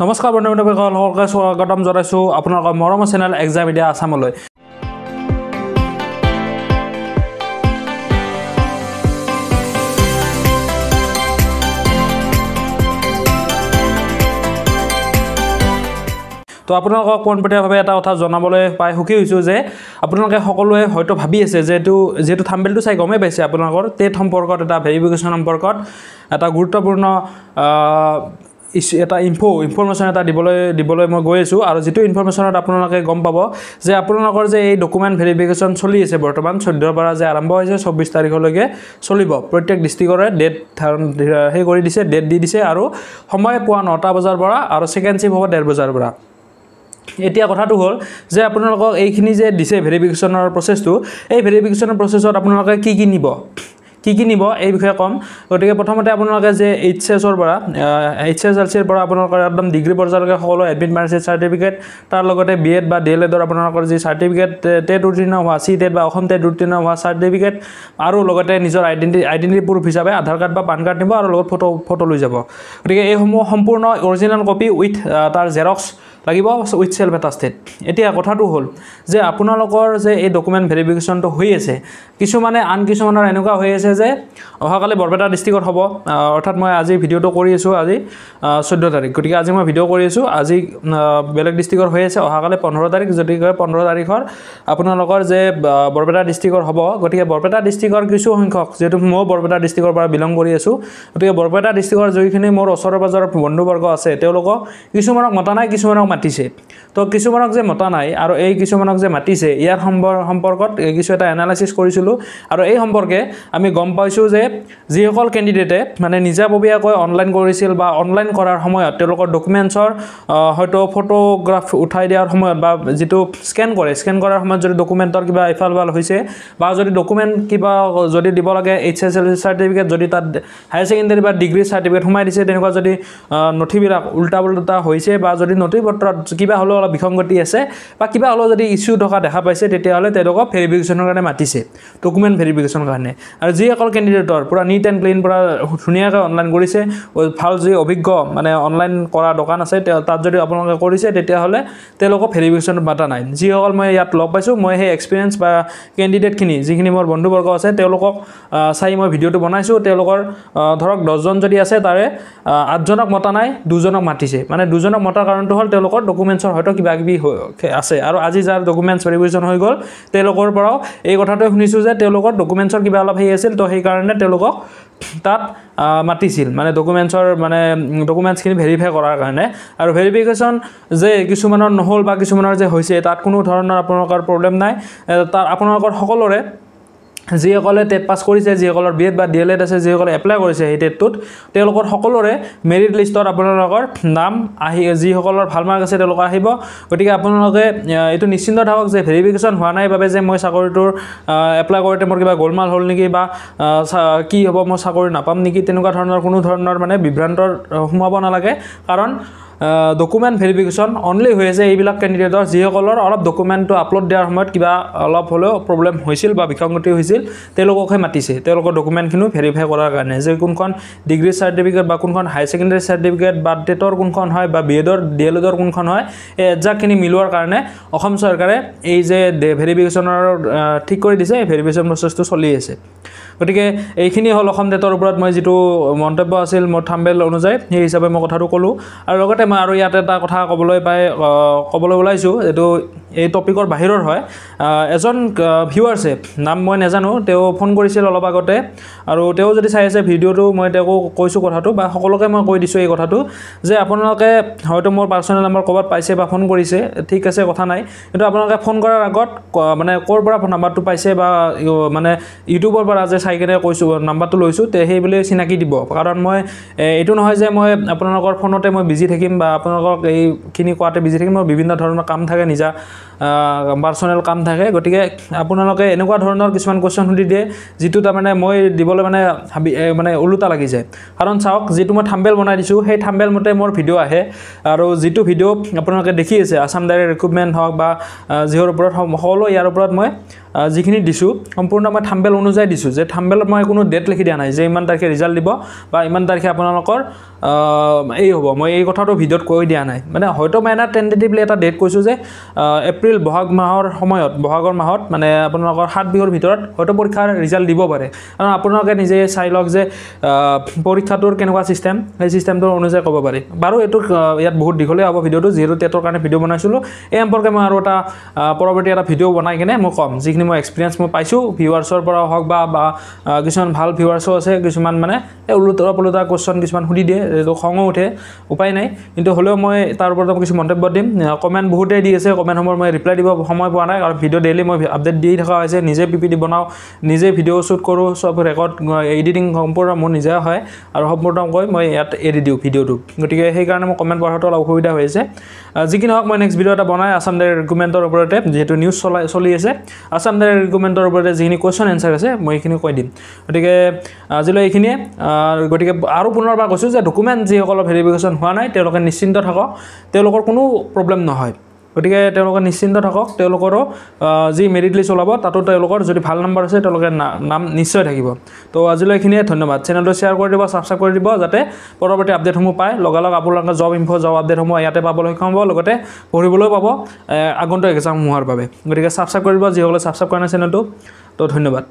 নমস্কাৰ বন্ধু বান্ধৱীসকলকে স্বাগতম জনাইছোঁ আপোনালোকৰ মৰমৰ চেনেল এক্সাম মিডিয়া আছামলৈ তো আপোনালোকক পোনপটীয়াভাৱে এটা কথা জনাবলৈ পাই সুখী হৈছোঁ যে আপোনালোকে সকলোৱে হয়তো ভাবি আছে যে এইটো যিহেতু থাম্বেলটো চাই গমেই পাইছে আপোনালোকৰ টেট সম্পৰ্কত এটা ভেৰিফিকেশ্যন সম্পৰ্কত এটা গুৰুত্বপূৰ্ণ ইছ্যু এটা ইনফো ইনফৰ্মেশ্যন এটা দিবলৈ দিবলৈ মই গৈ আছোঁ। আৰু যিটো ইনফৰ্মেশ্যনত আপোনালোকে গম পাব যে আপোনালোকৰ যে এই ডকুমেণ্ট ভেৰিফিকেশ্যন চলি আছে বৰ্তমান চৈধ্যৰ পৰা যে আৰম্ভ হৈছে চৌব্বিছ তাৰিখলৈকে চলিব। প্ৰত্যেক ডিষ্ট্ৰিক্টৰে ডেট সেই কৰি দিছে ডেট দি দিছে আৰু সময় পুৱা নটা বজাৰ পৰা আৰু ছেকেণ্ড চিফ হ'ব ডেৰ বজাৰ পৰা। এতিয়া কথাটো হ'ল যে আপোনালোকক এইখিনি যে দিছে ভেৰিফিকেশ্যনৰ প্ৰচেছটো এই ভেৰিফিকেশ্যনৰ প্ৰচেছত আপোনালোকে কি কি নিব? কি কি নিব এই বিষয়ে ক'ম। গতিকে প্ৰথমতে আপোনালোকে যে এইচ এছৰ পৰা এইচ এছ এল চিৰ পৰা আপোনালোকৰ একদম ডিগ্ৰী পৰ্যায়লৈকে সকলো এডমিট মাৰ্কশ্বিট চাৰ্টিফিকেট তাৰ লগতে বি এড বা ডি এল এডৰ আপোনালোকৰ যি চাৰ্টিফিকেট টেট উত্তীৰ্ণ হোৱা চি টেট বা অসম টেট উত্তীৰ্ণ হোৱা চাৰ্টিফিকেট আৰু লগতে নিজৰ আইডেণ্টি আইডেণ্টিটি প্ৰুফ হিচাপে আধাৰ কাৰ্ড বা পান কাৰ্ড নিব আৰু লগত ফটো ফটো লৈ যাব। গতিকে এইসমূহ সম্পূৰ্ণ অৰিজিনেল কপি উইথ তাৰ জেৰক্স লাগিব উইথ চেল্ফ এটা ষ্টেট এতিয়া কথাটো হ'ল যে আপোনালোকৰ যে এই ডকুমেণ্ট ভেৰিফিকেশ্যনটো হৈ আছে কিছুমানে আন কিছুমানৰ এনেকুৱা হৈ আছে যে অহাকালি বৰপেটা ডিষ্ট্ৰিক্টত হ'ব অৰ্থাৎ মই আজি ভিডিঅ'টো কৰি আছোঁ আজি চৈধ্য তাৰিখ। গতিকে আজি মই ভিডিঅ' কৰি আছোঁ আজি বেলেগ ডিষ্ট্ৰিক্টৰ হৈ আছে অহাকালি পোন্ধৰ তাৰিখ গতিকে পোন্ধৰ তাৰিখৰ আপোনালোকৰ যে বৰপেটা ডিষ্ট্ৰিক্টৰ হ'ব গতিকে বৰপেটা ডিষ্ট্ৰিক্টৰ কিছু সংখ্যক যিহেতু মই বৰপেটা ডিষ্ট্ৰিক্টৰ পৰা বিলং কৰি আছোঁ গতিকে বৰপেটা ডিষ্ট্ৰিক্টৰ যিখিনি মোৰ ওচৰৰ পাজৰৰ বন্ধুবৰ্গ আছে তেওঁলোকক কিছুমানক মতা নাই কিছুমানক মাতিছে। তো কিছুমানক যে মতা নাই আৰু এই কিছুমানক যে মাতিছে ইয়াৰ সম্পৰ সম্পৰ্কত কিছু এটা এনালাইচিছ কৰিছিলোঁ। আৰু এই সম্পৰ্কে আমি গম পাইছোঁ যে যিসকল কেণ্ডিডেটে মানে নিজাববীয়াকৈ অনলাইন কৰিছিল বা অনলাইন কৰাৰ সময়ত তেওঁলোকৰ ডকুমেণ্টছৰ হয়তো ফটোগ্ৰাফ উঠাই দিয়াৰ সময়ত বা যিটো স্কেন কৰে স্কেন কৰাৰ সময়ত যদি ডকুমেণ্টৰ কিবা ইফাল সিফাল হৈছে বা যদি ডকুমেণ্ট কিবা যদি দিব লাগে এইচ এছ এল চাৰ্টিফিকেট যদি তাত হায়াৰ ছেকেণ্ডেৰী বা ডিগ্ৰী চাৰ্টিফিকেট সোমাই দিছে তেনেকুৱা যদি নথিবিলাক উল্টা পুল্টা হৈছে বা যদি নথি পত্ৰত কিবা হ'লেও অলপ বিসংগতি আছে বা কিবা হ'লেও যদি ইছ্যু থকা দেখা পাইছে তেতিয়াহ'লে তেওঁলোকক ভেৰিফিকেশ্যনৰ কাৰণে মাতিছে ডকুমেণ্ট ভেৰিফিকেশ্যনৰ কাৰণে। আৰু যিসকল কেণ্ডিডেটৰ পূৰা নিট এণ্ড ক্লিন পূৰা ধুনীয়াকৈ অনলাইন কৰিছে ভাল যি অভিজ্ঞ মানে অনলাইন কৰা দোকান আছে তাত যদি আপোনালোকে কৰিছে তেতিয়াহ'লে তেওঁলোকক ভেৰিফিকেশ্যনত মাতা নাই। যিসকল মই ইয়াত লগ পাইছোঁ মই সেই এক্সপিৰিয়েঞ্চ বা কেণ্ডিডেটখিনি যিখিনি মোৰ বন্ধুবৰ্গ আছে তেওঁলোকক চাই মই ভিডিঅ'টো বনাইছোঁ। তেওঁলোকৰ ধৰক দহজন যদি আছে তাৰে আঠজনক মতা নাই দুজনক মাতিছে। মানে দুজনক মতাৰ কাৰণটো হ'ল তেওঁলোকৰ ডকুমেণ্টছৰ হয়তো কিবা কিবি আছে। আৰু আজি যাৰ ডকুমেণ্টছ ভেৰিফিকেশ্যন হৈ গ'ল তেওঁলোকৰ পৰাও এই কথাটোৱে শুনিছোঁ যে তেওঁলোকৰ ডকুমেণ্টছৰ কিবা অলপ সেই আছিল তো সেইকাৰণে তেওঁলোকক তাত মাতিছিল। মানে ডকুমেণ্টছৰ মানে ডকুমেণ্টছখিনি ভেৰিফাই কৰাৰ কাৰণে। আৰু ভেৰিফিকেশ্যন যে কিছুমানৰ নহ'ল বা কিছুমানৰ যে হৈছে তাত কোনো ধৰণৰ আপোনালোকৰ প্ৰব্লেম নাই। তাত আপোনালোকৰ সকলোৰে যিসকলে টেট পাছ কৰিছে যিসকলৰ বি এড বা ডি এল এড আছে যিসকলে এপ্লাই কৰিছে সেই টেটটোত তেওঁলোকৰ সকলোৰে মেৰিট লিষ্টত আপোনালোকৰ নাম আহি যিসকলৰ ভাল মাৰ্ক আছে তেওঁলোকৰ আহিব। গতিকে আপোনালোকে এইটো নিশ্চিন্ত থাকক যে ভেৰিফিকেশ্যন হোৱা নাই বাবে যে মই চাকৰিটোৰ এপ্লাই কৰোঁতে মোৰ কিবা গোলমাল হ'ল নেকি বা কি হ'ব মই চাকৰি নাপাম নেকি তেনেকুৱা ধৰণৰ কোনো ধৰণৰ মানে বিভ্ৰান্তৰ সোমাব নালাগে। কাৰণ ডকুমেণ্ট ভেৰিফিকেশ্যন অনলি হৈ আছে এইবিলাক কেণ্ডিডেটৰ যিসকলৰ অলপ ডকুমেণ্টটো আপলোড দিয়াৰ সময়ত কিবা অলপ হ'লেও প্ৰব্লেম হৈছিল বা বিসংগতি হৈছিল তেওঁলোককহে মাতিছে। তেওঁলোকৰ ডকুমেণ্টখিনিও ভেৰিফাই কৰাৰ কাৰণে যে কোনখন ডিগ্ৰী চাৰ্টিফিকেট বা কোনখন হায়াৰ ছেকেণ্ডেৰী চাৰ্টিফিকেট বা টেটৰ কোনখন হয় বা বি এডৰ ডি এল এডৰ কোনখন হয় এই এডজাকখিনি মিলোৱাৰ কাৰণে অসম চৰকাৰে এই যে ভেৰিফিকেশ্যনৰ ঠিক কৰি দিছে। এই ভেৰিফিকেশ্যন প্ৰচেছটো চলি আছে। গতিকে এইখিনি হ'ল অসম টেটৰ ওপৰত মই যিটো মন্তব্য আছিল মোৰ থাম্বেল অনুযায়ী সেই হিচাপে মই কথাটো ক'লোঁ। আৰু লগতে মই আৰু ইয়াত এটা কথা ক'বলৈ পাই ক'বলৈ ওলাইছোঁ এইটো এই টপিকৰ বাহিৰৰ হয়। এজন ভিউৱাৰ্ছে নাম মই নাজানো তেওঁ ফোন কৰিছিল অলপ আগতে। আৰু তেওঁ যদি চাই আছে ভিডিঅ'টো মই তেওঁকো কৈছোঁ কথাটো বা সকলোকে মই কৈ দিছোঁ এই কথাটো যে আপোনালোকে হয়তো মোৰ পাৰ্চনেল নাম্বাৰ ক'ৰবাত পাইছে বা ফোন কৰিছে ঠিক আছে কথা নাই। কিন্তু আপোনালোকে ফোন কৰাৰ আগত মানে ক'ৰ পৰা নাম্বাৰটো পাইছে বা মানে ইউটিউবৰ পৰা যে চাই কেনে কৈছোঁ নাম্বাৰটো লৈছোঁ তে সেইবুলি চিনাকি দিব। কাৰণ মই এইটো নহয় যে মই আপোনালোকৰ ফোনতে মই বিজি থাকিম বা আপোনালোকক এইখিনি কোৱাতে বিজি থাকিম মোৰ বিভিন্ন ধৰণৰ কাম থাকে নিজা। পাৰ্চনেল কাম থাকে। গতিকে আপোনালোকে এনেকুৱা ধৰণৰ কিছুমান কুৱেশ্যন সুধি দিয়ে যিটো তাৰমানে মই দিবলৈ মানে এ, মানে ওলোটা লাগি যায়। কাৰণ চাওক যিটো মই থাম্বেল বনাই দিছোঁ সেই থাম্বেল মতে মোৰ ভিডিঅ' আহে। আৰু যিটো ভিডিঅ' আপোনালোকে দেখি আছে আছাম ডাইৰেক্ট ৰিক্ৰুটমেণ্ট হওক বা যিহৰ ওপৰত সকলো ইয়াৰ ওপৰত মই যিখিনি দিছোঁ সম্পূৰ্ণ মই থাম্বেল অনুযায়ী দিছোঁ। যে থাম্বেলত মই কোনো ডেট লিখি দিয়া নাই যে ইমান তাৰিখে ৰিজাল্ট দিব বা ইমান তাৰিখে আপোনালোকৰ এই হ'ব। মই এই কথাটো ভিডিঅ'ত কৈ দিয়া নাই। মানে হয়তো মই এটা টেণ্টেটিভলি এটা ডেট কৈছোঁ যে এপ্ৰিল বহাগ মাহৰ সময়ত বহাগৰ মাহত মানে আপোনালোকৰ সাত বিহুৰ ভিতৰত হয়তো পৰীক্ষাৰ ৰিজাল্ট দিব পাৰে। কাৰণ আপোনালোকে নিজে চাই লওক যে পৰীক্ষাটোৰ কেনেকুৱা ছিষ্টেম সেই ছিষ্টেমটোৰ অনুযায়ী ক'ব পাৰি। বাৰু এইটো ইয়াত বহুত দীঘলীয়া হ'ব ভিডিঅ'টো যিহেতু টেটৰ কাৰণে ভিডিঅ' বনাইছিলোঁ। এই সম্পৰ্কে মই আৰু এটা পৰৱৰ্তী এটা ভিডিঅ' বনাই কিনে মই ক'ম। যিখিনি মই এক্সপিৰিয়েঞ্চ মই পাইছোঁ ভিউৱাৰ্ছৰ পৰা হওক বা কিছুমান ভাল ভিউৱাৰ্ছো আছে কিছুমান মানে এই ওলোটা পোলোটা কুৱেশ্যন কিছুমান সুধি দিয়ে এইটো খঙো উঠে উপায় নাই। কিন্তু হ'লেও মই তাৰ ওপৰত কিছু মন্তব্য দিম। কমেণ্ট বহুতেই দি আছে কমেণ্টসমূহ মই ৰিপ্লাই দিব সময় পোৱা নাই কাৰণ ভিডিঅ' ডেইলি মই আপডেট দি থকা হৈছে নিজে পি পি ডি বনাওঁ নিজে ভিডিঅ' শ্বুট কৰোঁ চব ৰেকৰ্ড এডিটিং সম্পূৰ্ণ মোৰ নিজে হয় আৰু সম্পূৰ্ণকৈ মই ইয়াত এৰি দিওঁ ভিডিঅ'টো গতিকে সেইকাৰণে মই কমেণ্ট পঢ়াটো অলপ অসুবিধা হৈ আছে আহ, যি কি নহওক মই নেক্সট ভিডিঅ' এটা বনাই আছাম ডাইৰেক্ট ৰিক্ৰুটমেণ্টৰ ওপৰতে যিহেতু নিউজ চলাই চলি আছে। আছাম ডাইৰেক্ট ৰিক্ৰুটমেণ্টৰ ওপৰতে যিখিনি কুৱেশ্যন এনচাৰ আছে মই এইখিনি কৈ দিম। গতিকে আজিলৈ এইখিনিয়ে। গতিকে আৰু পুনৰবাৰ কৈছোঁ যে ডকুমেণ্ট যিসকলৰ ভেৰিফিকেশ্যন হোৱা নাই তেওঁলোকে নিশ্চিন্ত থাকক। তেওঁলোকৰ কোনো প্ৰব্লেম নহয়। গতিকে তেওঁলোকে নিশ্চিন্ত থাকক তেওঁলোকৰো যি মেৰিট লিষ্ট ওলাব তাতো তেওঁলোকৰ যদি ভাল নম্বৰ আছে তেওঁলোকে নাম নিশ্চয় থাকিব। তো আজিলৈ এইখিনিয়ে ধন্যবাদ। চেনেলটো শ্বেয়াৰ কৰি দিব ছাবস্ক্ৰাইব কৰি দিব যাতে পৰৱৰ্তী আপডেটসমূহ পায়। লগালগ আপোনালোকে জব ইনফো জব আপডেটসমূহ ইয়াতে পাবলৈ সক্ষম হ'ব লগতে পঢ়িবলৈও পাব আগন্তুক এক্সামসমূহৰ বাবে। গতিকে ছাবস্ক্ৰাইব কৰিব যিসকলে ছাবস্ক্ৰাইব কৰা নাই চেনেলটো তো ধন্যবাদ।